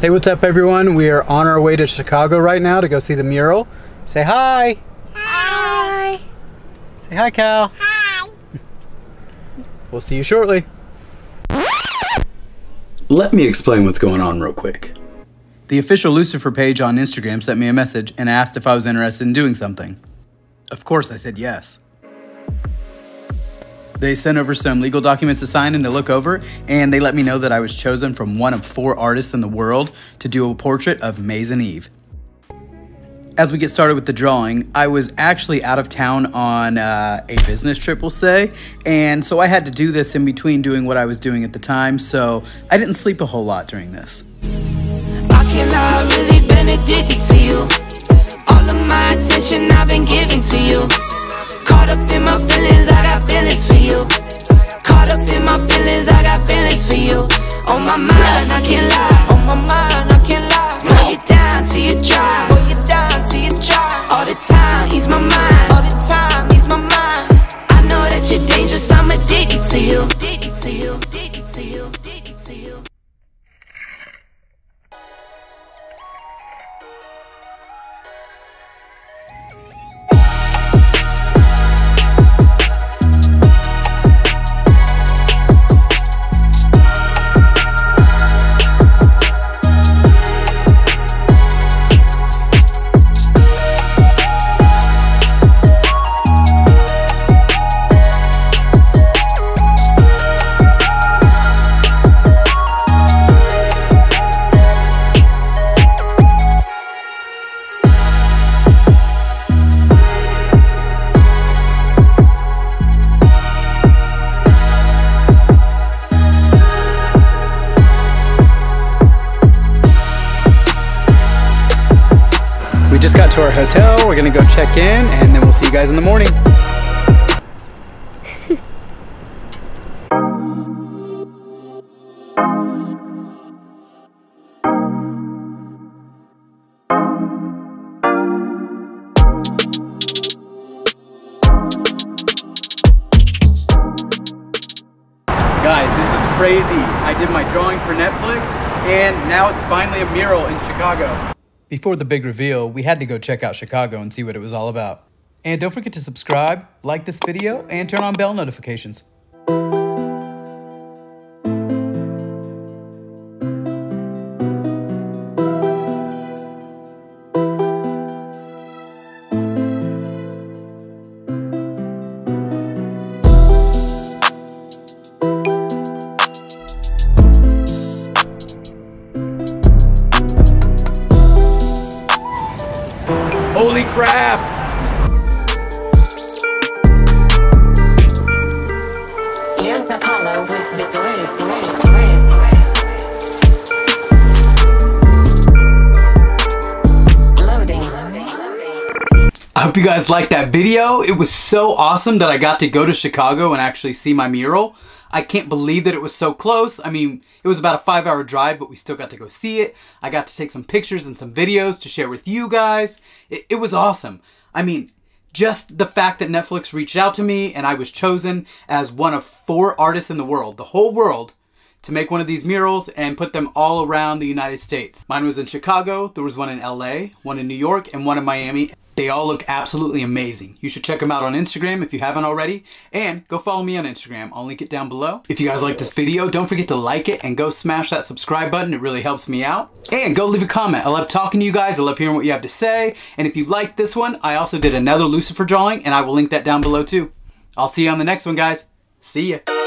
Hey, what's up everyone? We are on our way to Chicago right now to go see the mural. Say hi. Hi. Say hi, Cal. Hi. We'll see you shortly. Let me explain what's going on real quick. The official Lucifer page on Instagram sent me a message and asked if I was interested in doing something. Of course, I said yes. They sent over some legal documents to sign and to look over, and they let me know that I was chosen from one of four artists in the world to do a portrait of and Eve. As we get started with the drawing, I was actually out of town on uh, a business trip, we'll say, and so I had to do this in between doing what I was doing at the time, so I didn't sleep a whole lot during this. Feelings, I got feelings for you. On my mind, I can't lie. On my mind, just got to our hotel. We're gonna go check in, and then we'll see you guys in the morning. Guys, this is crazy. I did my drawing for Netflix, and now it's finally a mural in Chicago. Before the big reveal, we had to go check out Chicago and see what it was all about. And don't forget to subscribe, like this video, and turn on bell notifications. Loading. I hope you guys liked that video. It was so awesome that I got to go to Chicago and actually see my mural. I can't believe that it was so close. I mean, it was about a five hour drive, but we still got to go see it. I got to take some pictures and some videos to share with you guys. It, it was awesome. I mean, just the fact that Netflix reached out to me and I was chosen as one of four artists in the world, the whole world, to make one of these murals and put them all around the United States. Mine was in Chicago, there was one in LA, one in New York, and one in Miami. They all look absolutely amazing. You should check them out on Instagram if you haven't already, and go follow me on Instagram. I'll link it down below. If you guys like this video, don't forget to like it and go smash that subscribe button. It really helps me out. And go leave a comment. I love talking to you guys. I love hearing what you have to say. And if you like this one, I also did another Lucifer drawing, and I will link that down below too. I'll see you on the next one, guys. See ya.